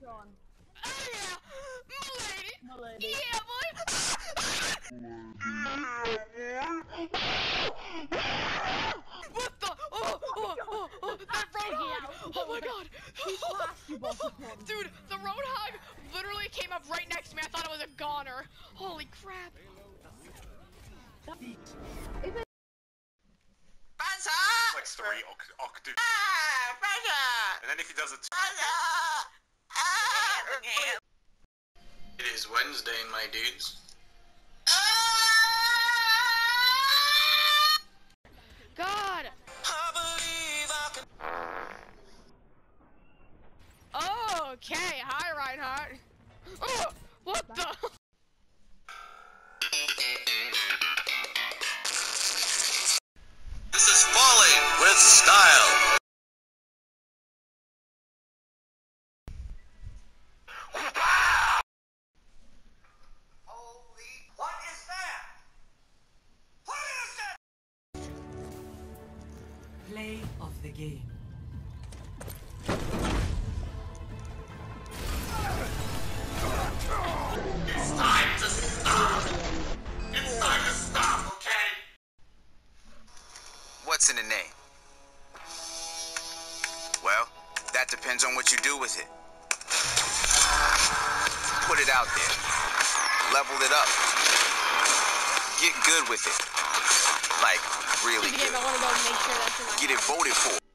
John. Oh yeah, my lady. Yeah, boy. what the? Oh, oh, oh, oh, that roadhog! Oh my god! passed you, both of them. Dude, the roadhog literally came up right next to me. I thought it was a goner. Holy crap! If it like three oct- octaves. Ah, And then if he does it, It is Wednesday, my dudes. God! Okay, hi Reinhardt. Oh, Play of the game. It's time to stop. It's time to stop, okay? What's in the name? Well, that depends on what you do with it. Put it out there. Level it up. Get good with it. Like, really voted for.